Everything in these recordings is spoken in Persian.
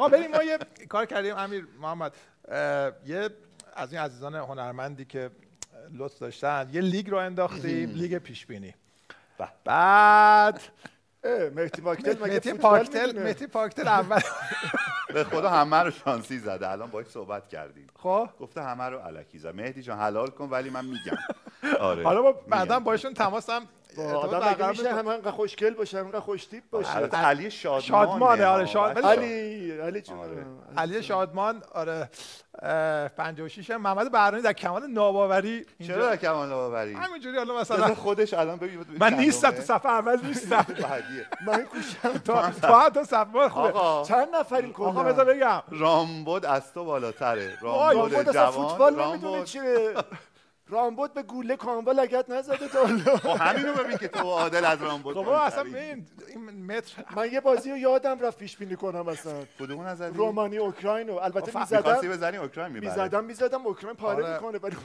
آقا بریم ما یه کار کردیم امیر محمد یه از این عزیزان هنرمندی که لطف داشتن یه لیگ رو انداختیم لیگ پیش بینی. بعد اه، مهدی پاکتل مهدی پاکتل؟ مهدی پاکتل اول به خدا همه رو شانسی زده الان باهاش صحبت کردیم خب گفته همه رو علکی زد مهدی جان حلال کن ولی من میگم آره حالا ما. بعدا باشون تماس هم با آدم مگه میشه. همه انقدر خوشگل باشه انقدر خوشتیپ باشه. البته علی شادمانه. شادمانه، آره، شاد- بچه‌ها. علی علی جون آره. علی شادمان آره اه، 56 محمد بهرانی در کمال ناباوری اینجا- چرا در کمال آوری همینجوری حالا مثلا خودش الان ببین من نیستم تو صفحه اول نیستم. بعدیه. من کوشم تو تو هم تو صفحه خوبه آقا. چند نفرین کلا آقا بذار بگم. رامبد از تو بالاتره. رامبد رامبد جوان فوتبال نمی‌دونه رامبد. چیه. رامبد به گوله کانوا لگت نزده تا حالا خب همین رو ببین که تو عادل از رامبد بابا اصلا. ببین این متر من یه بازی رو یادم رفت پیش بینی کنم اصلا کدوم نزدی رومانی اوکراین رو البته می‌زدم بزنی اوکراین می‌بره می‌زدم می‌زدم اوکراین پاره آره. می‌کنه ولی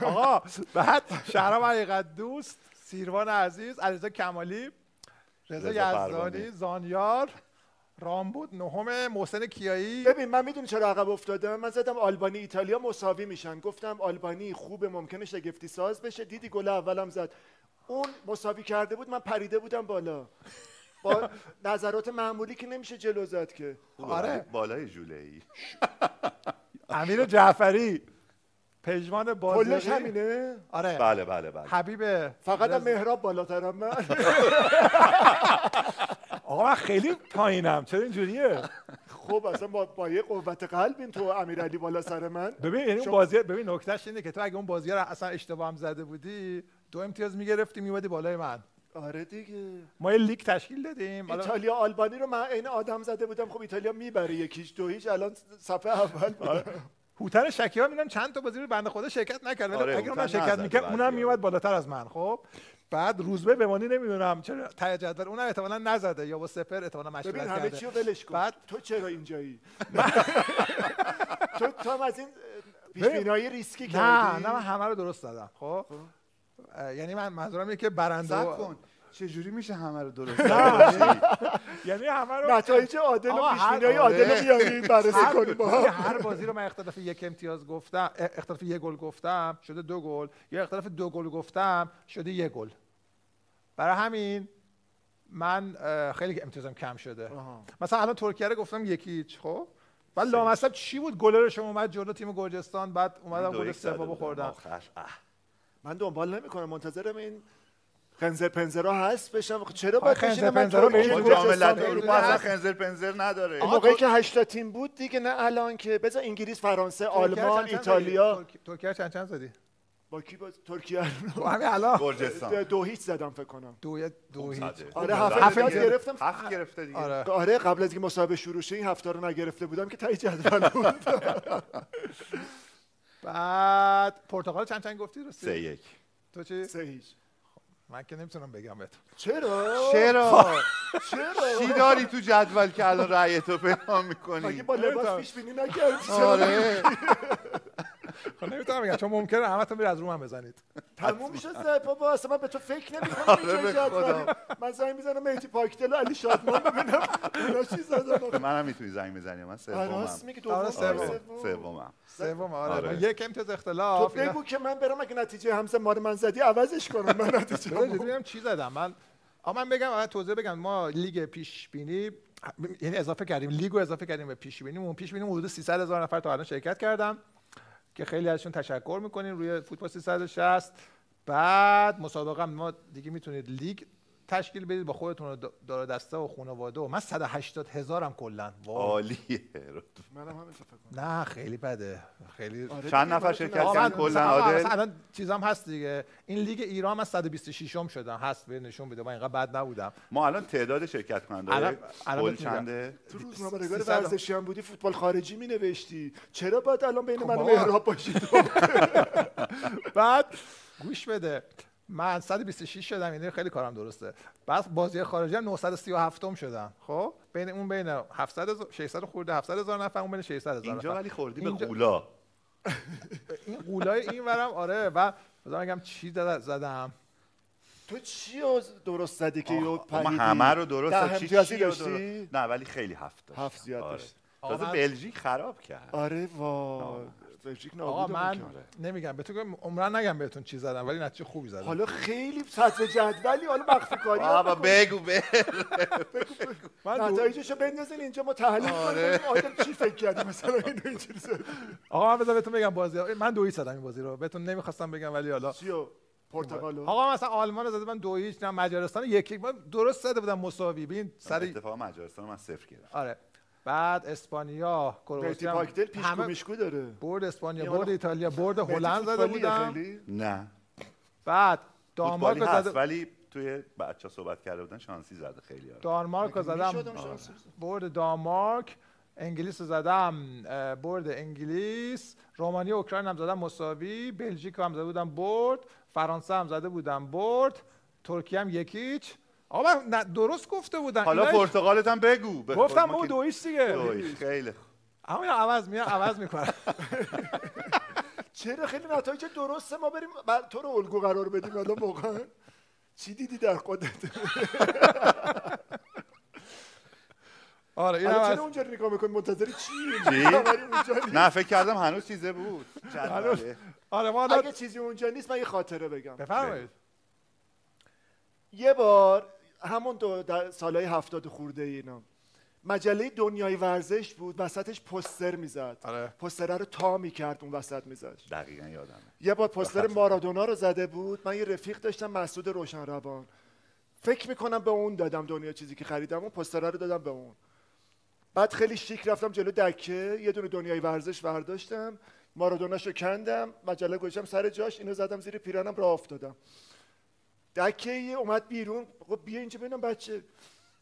آقا بعد شهرام حقیقت دوست سیروان عزیز علیرضا کمالی رضا یزدانی پروانه. زانیار رامبود نهم محسن کیایی. ببین من می‌دونی چرا عقب افتادم من زدم آلبانی ایتالیا مساوی میشن. گفتم آلبانی خوبه ممکنه شگفتی ساز بشه. دیدی گل اولم زد. اون مساوی کرده بود من پریده بودم بالا. با نظرات معمولی که نمیشه جلو زد که. آره. بالای جوله ای امیر جعفری پژمان کلش بازرگی همینه؟ آره. بله بله بله. حبیب فقط مهراب بالاترم من. آقا من خیلی پایینم. چرا اینجوریه؟ خب اصلا با, با یه قوت قلبین تو امیرعلی بالا سر من. ببین یعنی اون بازی ببین نکتهش اینه که تو اگه اون بازی رو اصلا اشتباه هم زده بودی دو امتیاز می‌گرفتی میومدی بالای من. آره دیگه. ما یه لیگ تشکیل دادیم. ایتالیا آلبانی رو من عین آدم زده بودم. خب ایتالیا می‌بره یکیش دو هیچ الان صفحه اول آره. هوتن شکی ها می‌دونم چند تا بازی رو بنده خدا شرکت نکرد. ولی آره، اگه من شرکت می‌کرد اونم. میومد بالاتر از من خب؟ بعد روزبه بمانی نمی‌دونم چرا ته جدول اونم احتمالاً نزده یا با سپر احتمالاً مشورت ببین همه کرده. چی ولش کن. بعد- تو چرا اینجایی؟ تو تو از این پیش ببین. بینایی ریسکی نه کردی؟ نه من همه رو درست دادم خب؟ اه، یعنی من منظورم اینه که برنده کن. چجوری میشه همه رو درست؟ یعنی همه رو نتایج عادل و آقا، پیش هر- بینایی آره. عادل رو بیاریم بررسی کنیم با هم. هر بازی رو من اختلاف یک امتیاز گفتم اختلاف یک گل گفتم شده دو گل یا اختلاف دو گل گفتم شده یک گل برای همین من خیلی امتیازم کم شده. مثلا الان ترکیه رو گفتم یکی هیچ خب بعد لامصب چی بود گلرشون اومد جلو تیم گرجستان بعد اومدم گل سوم خوردم. من دنبال نمی‌کنم منتظرم این خنزر پنزرها هست بشم خب چرا باید خنزر پنزرها به این با ملت؟ اروپا اصلا. خنزر پنزر نداره. موقعی که هشتا تیم بود دیگه نه الان که بذار انگلیس فرانسه آلمان ایتالیا. ترکیه چند چند زدی؟ با کی باز ترکیه با همین الان؟ گرجستان. دو هیچ زدم فکر کنم. دو دو هیچ. زده. آره خوب هفت. گرفتم. هفت گرفته دیگه. آره. آره قبل از اینکه مسابقه شروع شه این هفته رو نگرفته بودم که تای جدول بود. بعد پرتغال چند چند گفتی؟ راستی سه یک. تو چی؟ سه هیچ. من که نمی‌تونم بگم بهت. چرا؟ چرا؟ چرا؟ چی داری تو جدول که الان رأی تو پیدا مگه می‌کنی؟ با لباس. پیش بینی نکردی؟ چرا آره. خب نمی‌تونم بگم چون ممکنه همتون بری از رو من بزنید. تموم شد بابا اصلا من به تو فکر نمی‌کنم آره، اینجا جدول خدا. من زنگ می‌زنم مهدی پاکتل و علی شادمان ببینم اونا چی زدن. منم می‌تونی زنگ بزنی من آره، راست سومم. میگی آره، دوم سوم. سوم. سومم. سوم آره, آره. یک امتیاز تو اختلاف. اینا- بگو که من برم اگه نتیجه همسه مال من زدی عوضش کنم. من نتیجه بگم چی زدم. من آقا من بگم توضیح بگم. ما لیگ پیش بینی یعنی اضافه کردیم. لیگ رو اضافه کردیم به پیش بینی اون پیش بینی حدود 300 هزار نفر تا الان شرکت کردم که خیلی ازشون تشکر می‌کنیم. روی فوتبال 360 بعد مسابقه ما دیگه می‌تونید لیگ تشکیل بدید با خودتون و دار دسته و خانواده و من 180 هزارم کلا. عالیه منم همین فکر نه خیلی بده. خیلی آره چند نفر من شرکت آقا کردن؟ کلا عادل؟ الان چیزام هست دیگه. این لیگ ایران من 126 م شدم. هست به نشون بده. من اینقدر بد نبودم. ما الان تعداد شرکت کننده. الان-. چنده؟ تو روزنامه‌نگار 300 ورزشی هم بودی فوتبال خارجی می نوشتی چرا باید الان بین خب من و بابا. مهراب باشی بعد گوش بده. من 126 شدم یعنی خیلی کارم درسته. بعد بازی خارجی هم 937 م شدم. خب؟ بین اون بین 700 هزار- 600 خورده 700 هزار نفر اون بین 600 هزار اینجا ولی خوردی به قولا. این قولای این ورم آره. و بذار بگم چی زد- زدم. تو چی درست زدی که یو ما پریدی؟ همه رو درست. چی- چی داشتی؟ درست- نه ولی خیلی هفت داشت هفت زیاد آره. داشت. تازه بلژیک خراب کرد. آره وا بلژیک آقا نابود من نمیگم بهتون که عمرن نگم بهتون چی زدم ولی نتیجه خوبی زدم. حالا خیلی سطح جدولی حالا مخفی کاری بابا هم بگو به من دو... نتایجشو بندازین اینجا ما تحلیل آره. کنیم آدم چی فکر کردی مثلا اینو اینجوری زد. آقا من بذار بهتون بگم بازی من دویی زدم این بازی رو بهتون نمی‌خواستم بگم ولی حالا چیو پرتغالو. آقا مثلا آلمان رو زده من دو هیچ نه مجارستان یک یک من درست زده بودم مساوی. ببین سر اتفاق مجارستان من صفر گرفت آره. بعد اسپانیا کرواتیا پاکدل پیشکو میشکو داره برد اسپانیا برد ایتالیا برد هلند زده بودم؟ نه بعد دانمارک زده ولی توی بچه صحبت کرده بودن شانسی زده خیلی آره. دانمارک رو زدم بزنم. برد دانمارک انگلیس رو زدم برد انگلیس رومانی و اوکراین هم زدم مساوی بلژیک هم زده بودم برد فرانسه هم زده بودم برد ترکیه هم یکیچ آقا من درست گفته بودم حالا پرتغالت هم بگو. گفتم که دویش دیگه. دویش. خیلی. خوب. اما اینو عوض میاد عوض می‌کنم. چرا خیلی نتایج درسته ما بریم بر تو رو الگو قرار بدیم حالا واقعا چی دیدی در خودت؟ آره این چرا از- اونجا رو نگاه می‌کنی؟ منتظر چی؟ اونجا. نه فکر کردم هنوز چیزه بود. هنوز. آره ما اگه چیزی اونجا نیست من یه خاطره بگم. بفرمایید. یه بار همون دو در سالهای هفتاد خورده اینا. مجله دنیای ورزش بود وسطش پستر می‌زد. آره. پستره رو تا می‌کرد اون وسط می‌زد. دقیقا یادمه. یه بار پستر مارادونا رو زده بود. من یه رفیق داشتم مسعود روشنروان. فکر می‌کنم به اون دادم دنیا چیزی که خریدم. اون پستره رو دادم به اون. بعد خیلی شیک رفتم جلو دکه. یه دونه دنیای ورزش برداشتم. مارادوناشو کندم. مجله گذاشتم سر جاش. اینو زدم زیر پیرانم راه افتادم. دکه اومد بیرون. گفت بیا اینجا ببینم بچه.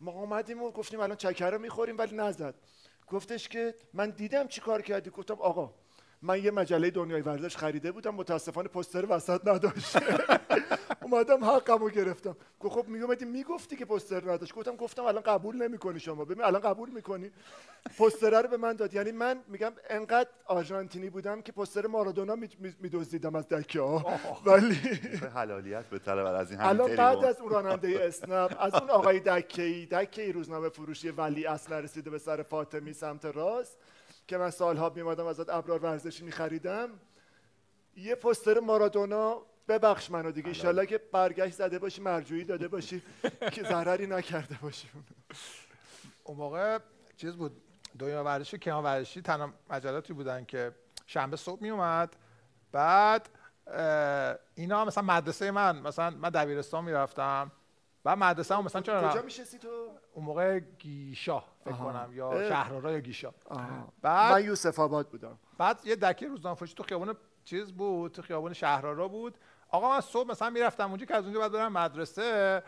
ما اومدیم و گفتیم الان چکر رو می‌خوریم ولی نزد. گفتش که من دیدم چی کار کردی. گفتم آقا من یه مجله دنیای ورزش خریده بودم متاسفانه پستر وسط نداشت. اومدم حقمو گرفتم. گفت خب میومدی می‌گفتی که پستر نداشت. گفتم گفتم الان قبول نمی‌کنی شما. ببین الان قبول می‌کنی. پستر رو به من داد. یعنی من میگم انقدر آرژانتینی بودم که پستر مارادونا میدزدیدم از دکه ها ولی حلالیت به طلب از این الان بعد. از اون راننده اسنپ از اون آقای دکه‌ای دکه‌ای روزنامه فروشی ولی اصلا رسیده به سر فاطمی سمت راست. که من سالها میمادم ازت ابرار ورزشی میخریدم یه پستر مارادونا ببخش منو دیگه ایشالله که برگشت زده باشی مرجوعی داده باشی که ضرری نکرده باشی. اون موقع چیز بود دنیا ورزشی کیان ورزشی تنها مجلاتی بودن که شنبه صبح می اومد بعد اینا مثلا مدرسه من مثلا من دبیرستان می‌رفتم بعد مدرسه هم مثلا چرا کجا؟ میشستی تو؟ اون موقع گیشا فکر آها. کنم یا اه. شهرآرا یا گیشا. آها. بعد من یوسف آباد بودم. بعد یه دکه روزنامه فروشی تو خیابون چیز بود تو خیابون شهرآرا بود. آقا من صبح مثلا می‌رفتم اونجا که از اونجا بعد برم مدرسه.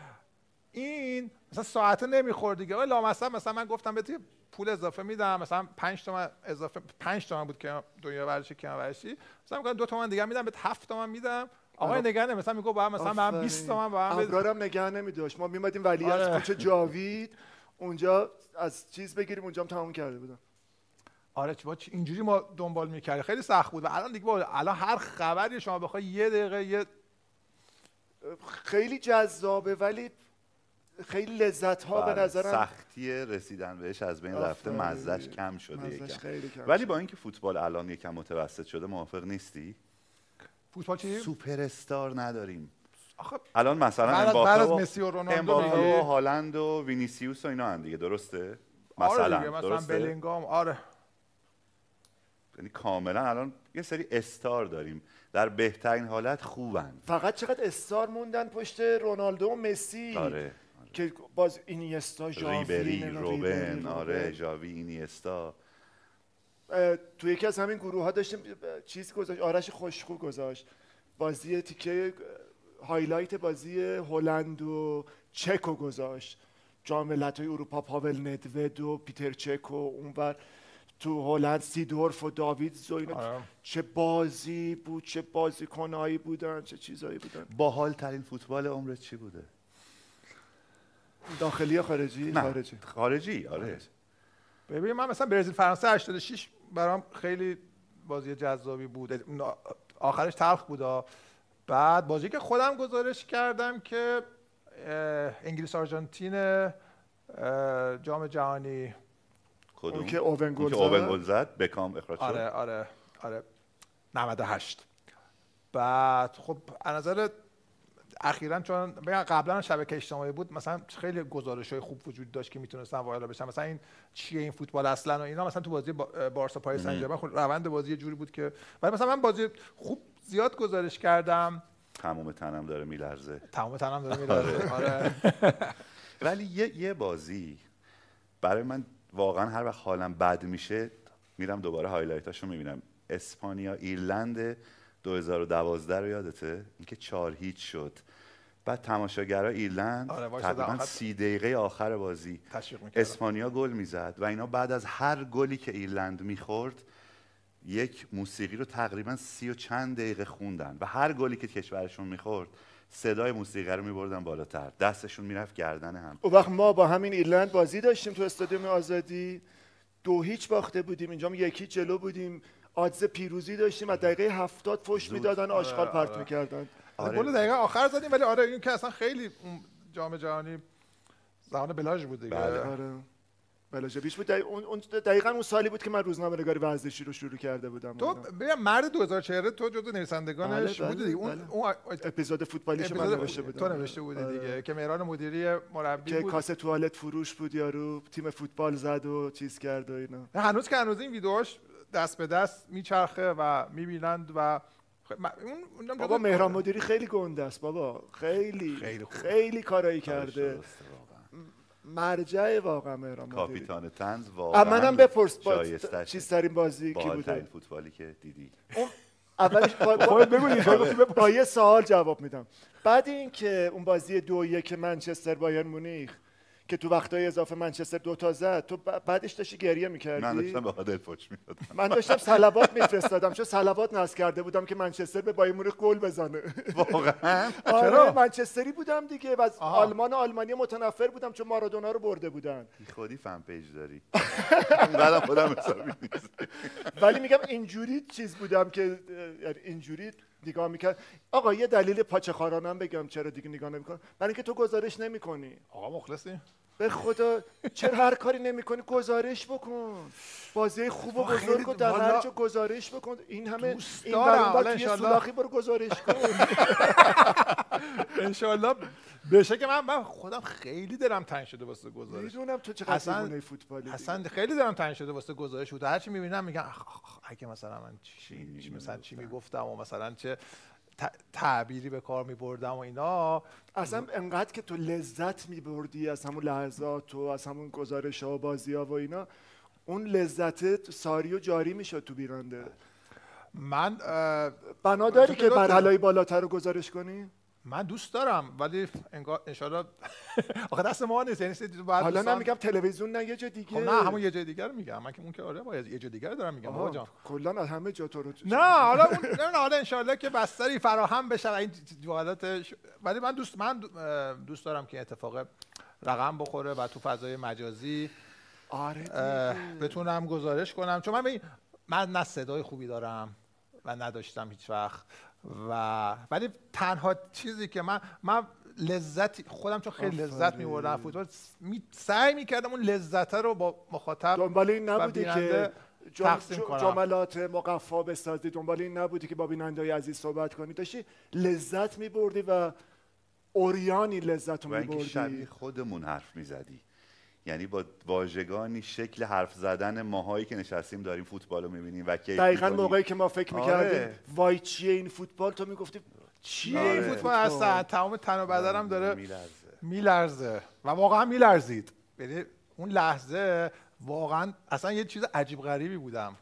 این مثلا ساعته نمی‌خورد دیگه. آقا لامصب مثلا من گفتم بهت پول اضافه میدم. مثلا 5 تومن اضافه 5 تومن بود که دنیا ورزشی که ورزشی. مثلا میگم 2 تومن دیگه میدم بهت 7 تومن میدم. آقا آره. نگاه مثلا میگه با هم مثلا با هم 20 تومن با هم. ابرارم نگه نمیداشت ما میمدیم ولی از آره. کوچه جاوید اونجا از چیز بگیریم اونجا هم تموم کرده بودم آره چه- اینجوری ما دنبال می‌کردیم خیلی سخت بود و الان دیگه با الان هر خبری شما بخوای یه دقیقه یه خیلی جذابه ولی خیلی لذت ها به بله، نظرم سختی رسیدن بهش از بین رفته. مزهش کم شده مزهش یکم خیلی کم ولی. با اینکه فوتبال الان یکم متوسط شده موافق نیستی فوتبال چی؟ سوپر استار نداریم. آخه الان مثلا امباپه و مسی و رونالدو. و هالند و وینیسیوس و اینا هم دیگه درسته؟ آره مثلا دیگه مثلا درسته؟ بلینگام آره. یعنی کاملا الان یه سری star داریم. در بهترین حالت خوبن. فقط چقدر star موندن پشت رونالدو و مسی؟ آره که باز اینیستا ژاوی ریبری روبن آره. ژاوی اینیستا. تو یکی از همین گروه ها داشتیم چیز گذاشت آرش خوشخو گذاشت. بازی تیکه highlight بازی هلند و چکو گذاشت. جام ملت‌های اروپا پاول ندوید و پیتر چک و اونور. تو هلند سیدورف و داوید و اینا. آره. چه بازی بود چه بازیکنایی بودن چه چیزایی بودن. باحال ترین فوتبال عمرت چی بوده؟ داخلی یا خارجی؟ نه. خارجی. خارجی آره. ببین من مثلا برزیل فرانسه 86 برام خیلی بازی جذابی بود. آخرش تلخ بود. بعد بازی که خودم گزارش کردم که انگلیس آرژانتین جام جهانی. کدوم؟ اون که اوون گل اون که زد؟ اوون گل زد. بکام اخراج شد. آره آره آره. 98 بعد خب از نظر اخیرا چون بگم قبلا شبکه اجتماعی بود مثلا خیلی گزارش های خوب وجود داشت که می‌تونستن وایرال بشن. مثلا این چیه این فوتبال اصلا و اینا مثلا تو بازی با- بارسا پاریس سن ژرمن خب روند بازی جوری بود که ولی مثلا من بازی خوب زیاد گزارش کردم. تمام تنم داره میلرزه. تمام تنم داره میلرزه آره. ولی یه, یه بازی برای من واقعا هر وقت حالم بد میشه میرم دوباره highlight اشو می‌بینم. اسپانیا ایرلند 2012 رو یادته؟ اینکه چهار هیچ شد. بعد تماشاگرها ایرلند آره، تقریبا آخر. سی دقیقه آخر بازی. اسپانیا گل می‌زد و اینا بعد از هر گلی که ایرلند می‌خورد یک موسیقی رو تقریبا سی و چند دقیقه خوندن و هر گلی که کشورشون می‌خورد صدای موسیقی رو میبردن بالاتر. دستشون می‌رفت گردن هم. اون وقت ما با همین ایرلند بازی داشتیم تو استادیوم آزادی. دو هیچ باخته بودیم. اینجا یکی جلو بودیم. آدز پیروزی داشتیم. از دقیقه هفتاد فش می‌دادن آشغال آره، پرت آره. می‌کردن. آره. گل دقیقه آخر زدیم ولی آره این که اصلا خیلی جام جهانی زمان بلاژ بود دیگه. بله. آره. بلاژویچ بود. دقیق- اون اون- دقیقا اون سالی بود که من روزنامه نگاری ورزشی رو شروع کرده بودم. تو ببین مرد 2004 تو جزو نویسندگانش بله، بودی دیگه. اون بله. اون اپیزود فوتبالیشو من نوشته بودم. تو نوشته بودی آره. دیگه که مهران مدیری مربی که بود. کاسه توالت فروش بود یارو تیم فوتبال زد و چیز کرد و اینا. هنوز که هنوز این ویدیوهاش دست به دست میچرخه و می‌بینند و اون اونم بابا مهران مدیری خیلی گنده است بابا. خیلی خیلی خوب. خیلی کارایی کرده. مرجع واقعا مهران مدیری. کاپیتان تنز واقعا منم بپرس با. چیز ترین بازی کی بوده؟ فوتبالی که دیدی. اولش با, با, با یه سوال جواب میدم. بعد اینکه اون بازی دو یک منچستر بایرن مونیخ که تو وقتای اضافه منچستر دو تا زد تو بعدش داشتی گریه من می‌کردی داشتم به عادل فوش می‌دادم. من داشتم سلوات میفرستادم چون سلوات نصب کرده بودم که منچستر به بایر مونیخ گل بزنه. واقعا؟ آره چرا؟ منچستری بودم دیگه و از. آلمان و آلمانی متنفر بودم چون مارادونا رو برده بودن. خودی فن پیج داری. بعدم خودم حسابی ولی میگم اینجوری چیز بودم که یعنی اینجوری نگاه می‌کرد. آقا یه دلیل پاچه خارانم بگم چرا دیگه نگاه نمی‌کنم. برای اینکه تو گزارش نمی‌کنی. آقا مخلصی به خدا چرا هر کاری نمی‌کنی گزارش بکن بازی خوب و بزرگ و در هر جا گزارش بکن این همه این دارم. برون توی. سولاخی برو گزارش کن انشالله بشه که من من خودم خیلی دلم تنگ شده واسه گزارش می‌دونم تو چقدر دیوونه فوتبالی. اصلا خیلی دارم تنگ شده واسه گزارش بود هرچی می‌بینم میگم اگه مثلا من چی, چی مثلا چی می‌گفتم و مثلا چه تعبیری به کار میبردم و اینا. اصلا انقدر که تو لذت میبردی از همون لحظات و از همون گزارش ها و بازی ها و اینا اون لذت ساری و جاری می‌شد تو بیرانده من بنا داری که. مرحله بالاتر رو گزارش کنی؟ من دوست دارم ولی انگار انشالله آخه دست ما نیست یعنی باید حالا دوستان- نمیگم تلویزیون نه یه جا دیگه. خب نه همون یه جای دیگر میگم. من که اون که آره باید یه جای دیگر دارم میگم بابا آها، جان. کلا از همه جا تو رو نه حالا اون نه حالا انشالله که بستری فراهم بشه این جوالات ش- ولی من دوست من دوست دارم که اتفاق رقم بخوره و تو فضای مجازی آره دیگه. بتونم گزارش کنم. چون من من نه صدای خوبی دارم و نداشتم هیچ وقت. و ولی تنها چیزی که من من لذت خودم چون خیلی لذت. می‌بردم از فوتبال می سعی می‌کردم اون لذت رو با مخاطب دنبال این بیننده که تقسیم کنم. جملات مقفا بسازی دنبال این نبودی که با بیننده عزیز صحبت کنی داشتی لذت میبردی و اوریانی لذت رو و اینکه شبیه میبردی خودمون حرف می‌زدی یعنی با واژگانی شکل حرف زدن ماهایی که نشستیم داریم فوتبال رو می‌بینیم و کیف دقیقا می‌کنیم. موقعی که ما فکر آره. می‌کردیم وای چیه این فوتبال تو می‌گفتی چیه آره. این فوتبال هستن تمام تن و بدنم داره می‌لرزه. میلرزه و واقعا میلرزید یعنی اون لحظه واقعا اصلا یه چیز عجیب غریبی بودم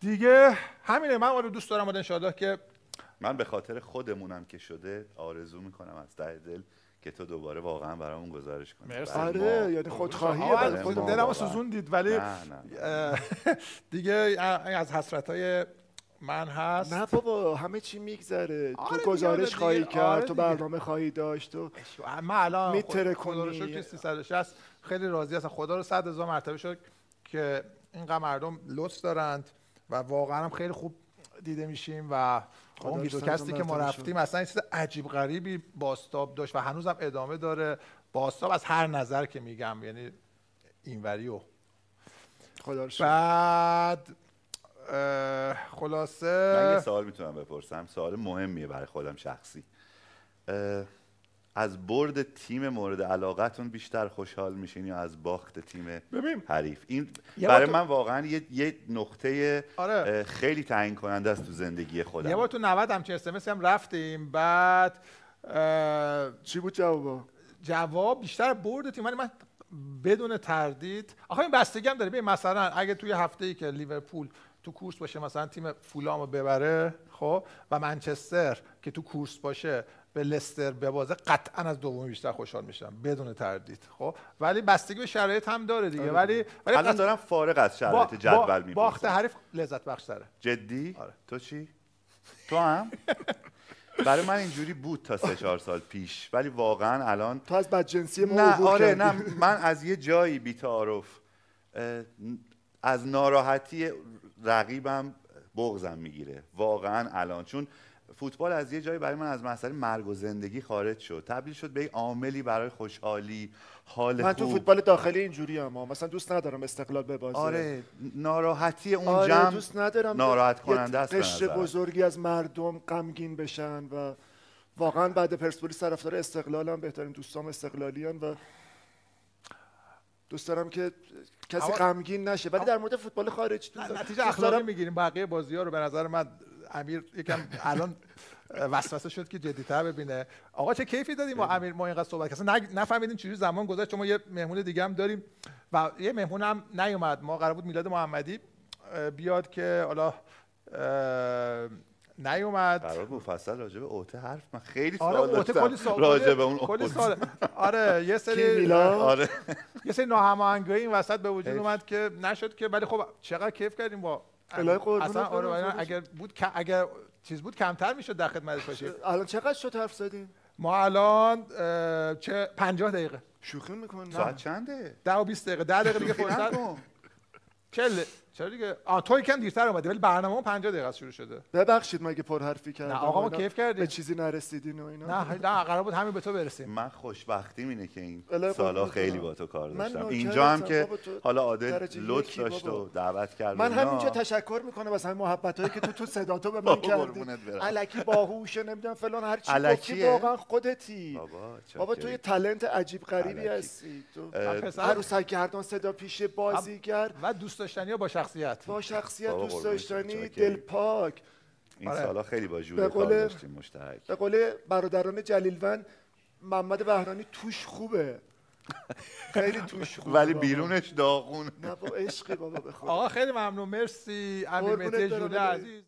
دیگه همینه من آره دوست دارم انشاءالله که من به خاطر خودمونم که شده آرزو می‌کنم از ته دل که تو دوباره واقعا برامون گزارش کنی آره. یعنی خودخواهیه برای خود. دلمو. سوزوندید ولی نه نه اه، دیگه از حسرت های من هست نه بابا همه چی میگذره آره تو دیگه، گزارش آره خواهی کرد آره تو. برنامه خواهی داشت تو من الان می‌تره خدا رو کنی. شکر که 360 خیلی راضی هستم خدا رو صد هزار مرتبه شکر که اینقدر مردم لطف دارند و واقعا هم خیلی خوب دیده میشیم و اون سرتون که ما رفتیم اصلا یه چیز عجیب غریبی باستاب داشت و هنوزم ادامه داره. باستاب از هر نظر که میگم یعنی اینوری و. خدا. بعد اه، من یه خلاصه سوال می‌تونم بپرسم. سوال مهمیه برای خودم شخصی. از برد تیم مورد علاقتون بیشتر خوشحال میشین یا از باخت تیم ببین حریف؟ این یه برای تو- من واقعا یه, یه نقطه آره. خیلی تعیین کننده است تو زندگی یه خودم بار تو 90 همچین اسمس هم رفتیم بعد اه، چی بود جوابا جواب بیشتر برد تیم ولی من بدون تردید آخه این بستگی هم داره. ببین مثلا اگه توی هفته ای که لیورپول تو کورس باشه مثلا تیم فولامو ببره خب و منچستر که تو کورس باشه به لستر ببازه قطعا از دومی بیشتر خوشحال میشم بدون تردید خب؟ ولی بستگی به شرایط هم داره دیگه آره. ولی ولی الان دارم فارغ از شرایط با- جدول باخت می‌پرسم حریف لذت بخش تره. جدی؟ آره. تو چی؟ تو هم؟ برای من اینجوری بود تا سه چهار سال پیش ولی واقعا الان تو از بدجنسی ما نه آره. نه من از یه جایی بیتعارف از ناراحتی رقیبم بغزم می‌گیره واقعا الان. چون فوتبال از یه جایی برای من از مسئله مرگ و زندگی خارج شد. تبدیل شد به یک عاملی برای خوشحالی حال من خوب. تو فوتبال داخلی اینجوری هم مثلا دوست ندارم استقلال ببازه آره ناراحتی اون آره جمع دوست ندارم ناراحت یه کننده است به قشر. بزرگی از مردم غمگین بشن و واقعا بعد پرسپولیس طرفدار استقلالم بهترین دوستام استقلالیان و دوست دارم که کسی غمگین نشه. ولی در مورد فوتبال خارج نتیجه اخلاقی می‌گیریم. بقیه بازی ها رو به نظر من امیر یکم الان وسوسه شد که جدیتر ببینه. آقا چه کیفی دادیم ما امیر ما اینقدر صحبت کردیم. نفهمیدیم چجوری زمان گذشت. چون ما یه مهمون دیگه هم داریم و یه مهمون هم نیومد. ما قرار بود میلاد محمدی بیاد که حالا نیومد. قرار بود مفصل راجع به اوته حرف من. خیلی آره سوال اوته داشتم. کلی سوال راجع به اون کلی اوته. سوال. آره یه سری؟ آره. یه سری ناهماهنگی این وسط به وجود. اومد که نشد که ولی خب چقدر کیف کردیم با اصلا آره خودش. اگر بود که- اگر چیز بود کمتر می‌شد در خدمتش باشیم الان چقدر شد حرف زدیم ما الان چه 50 دقیقه. شوخی می‌کنی؟ ساعت چنده؟ 10 و 20 دقیقه. 10 دقیقه دیگه فرصت. نکن. چرا دیگه آ تو یکم دیرتر اومدی ولی برنامه 50 دقیقه شروع شده ببخشید مگه پر حرفی کردم نه آقا ما کیف کردیم به چیزی نرسیدین و اینا نه نه قرار بود همین به تو برسیم من خوشبختیم اینه که این الهی سالا قربونت خیلی. با تو کار داشتم اینجا هم که حالا عادل لطف داشت. و دعوت کرد من. همینجا تشکر می‌کنم از همین محبت هایی که تو تو صدا تو به من کردی. الکی باهوشه نمی‌دونم فلان هر چی گفتی الکیه؟ واقعا خودتی بابا بابا. تو یه تلنت عجیب غریبی الکی. هستی تو عروسک گردان صدا پیش بازیگر و دوست داشتنی با شخصیت با شخصیت دوست داشتنی. دلپاک این آره. سالا خیلی با جوری کار قول- داشتیم مشترک به قول برادران جلیلون محمد بهرانی توش خوبه خیلی توش خوبه ولی. بیرونش داغون نه با عشقی بابا خدا آقا خیلی ممنون مرسی امیر مهدی. عزیز